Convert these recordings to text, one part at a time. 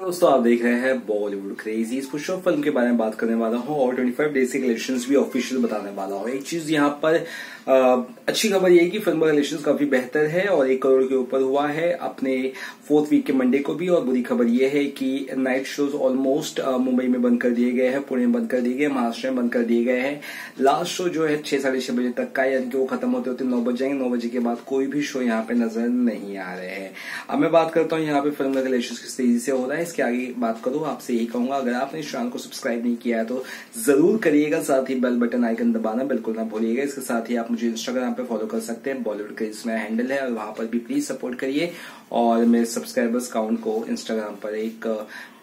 दोस्तों आप देख रहे हैं बॉलीवुड क्रेजी इस पुष्प फ़िल्म के बारे में बात करने वाला हूँ और 25 डेज़ के कलेक्शंस भी ऑफिशियल बताने वाला हूँ। एक चीज़ यहाँ पर आ, अच्छी खबर ये कि फ़िल्म का कलेक्शन काफ़ी बेहतर है और एक करोड़ के ऊपर हुआ है अपने फोर्थ वीक के मंडे को भी और बुरी खबर ये है कि नाइट शोज़ ऑलमोस्ट मुंबई में बंद कर दिए गए हैं पुणे में बंद कर दिए गए महाराष्ट्र में बंद कर दिए गए हैं। लास्ट शो जो है छह साढ़े छह बजे तक का यानी कि वो खत्म होते होते नौ बज जाएँगे। नौ बजे के बाद कोई भी शो यहाँ पे नज़र नहीं आ रहे हैं। अब मैं बात करता हूँ यहाँ पे फ़िल्म का कलेक्शन किस तेज़ी से हो रहा है। इसके आगे बात करूँ, आपसे यही कहूँगा, अगर आपने इस चैनल को सब्सक्राइब नहीं किया है तो ज़रूर करिएगा, साथ ही बेल बटन आइकन दबाना बिल्कुल ना भूलिएगा। इसके साथ ही आप मुझे इंस्टाग्राम पे फॉलो कर सकते हैं बॉलीवुड का इसमें हैंडल है, और वहाँ पर भी प्लीज़ सपोर्ट करिए। और मेरे सब्सक्राइबर्स काउंट को इंस्टाग्राम पर एक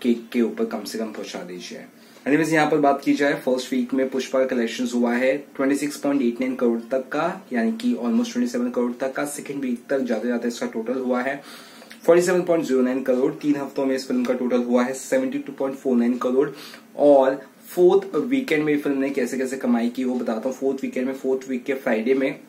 केक के ऊपर कम से कम पहुँचा दीजिए। एनीवेज यहाँ पर बात की जाए फ़र्स्ट वीक में पुष्पा कलेक्शन हुआ है 26.89 करोड़ तक का, यानी कि ऑलमोस्ट 27 करोड़ तक का। सेकेंड वीक तक जाते जाते इसका टोटल हुआ है। 47.09 करोड़ तीन हफ्तों में इस फ़िल्म का टोटल हुआ है 72.49 करोड़ और फोर्थ वीकेंड में फ़िल्म ने कैसे कैसे कमाई की वो बताता हूँ। फोर्थ वीकेंड में फोर्थ वीक के फ्राइडे में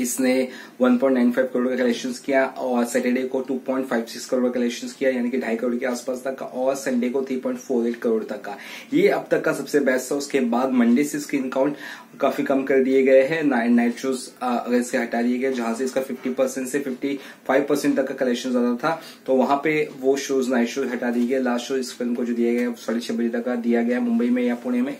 इसने 1.95 करोड़ का कलेक्शन किया और सैटरडे को 2.56 करोड़ का कलेक्शन किया, यानी कि ढाई करोड़ के आसपास तक का, और संडे को 3.48 करोड़ तक का। ये अब तक का सबसे बेस्ट था। उसके बाद मंडे से इसके इनकाउंट काफ़ी कम कर दिए गए हैं। नाइट शोज़ अगर इसके हटा दिए गए, जहाँ से इसका 50 परसेंट से 55 परसेंट तक का कलेक्शन ज़्यादा था तो वहाँ पे वो शोज़ नाइट शोज़ हटा दिए गए। लास्ट शो इस फ़िल्म को जो दिया गया, साढ़े छह बजे तक का दिया गया मुंबई में या पुणे में।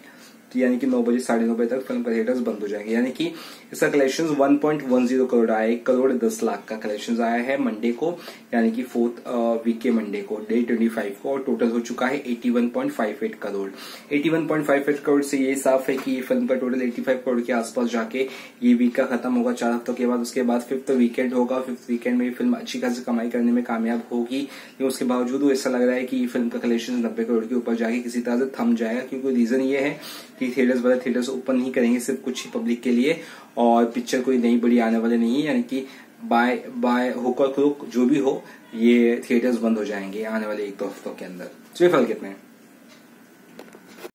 यानी कि नौ बजे, साढ़े नौ बजे तक फ़िल्म का थिएटर्स बंद हो जाएँगे। यानी कि इसका कलेक्शन 1.10 करोड़ आया एक करोड़ दस लाख का कलेक्शन आया है मंडे को, यानी कि फोर्थ वीक के मंडे को। डे 25 को और टोटल हो चुका है 81.58 करोड़। 81.58 करोड़ से ये साफ़ है कि ये फ़िल्म का टोटल 85 करोड़ के आसपास जाके ये वीक का खत्म होगा। चार हफ्तों के बाद, उसके बाद फिफ्थ वीकेंड होगा। फिफ्थ वीकेंड में ये फ़िल्म अच्छी खासी कमाई करने में कामयाब होगी। लेकिन उसके बावजूद ऐसा लग रहा है कि ये फ़िल्म का कलेक्शन नब्बे करोड़ के ऊपर जाके किसी तरह से थम जाएगा, क्योंकि रीजन ये है कि थिएटर्स वाले थिएटर्स ओपन नहीं करेंगे सिर्फ़ कुछ ही पब्लिक के लिए और पिक्चर कोई नई बड़ी आने वाले नहीं है, यानी कि बाय बाय हुक और क्रुक जो भी हो, ये थिएटर्स बंद हो जाएँगे आने वाले एक दो हफ्तों के अंदर। चलिए फल कितने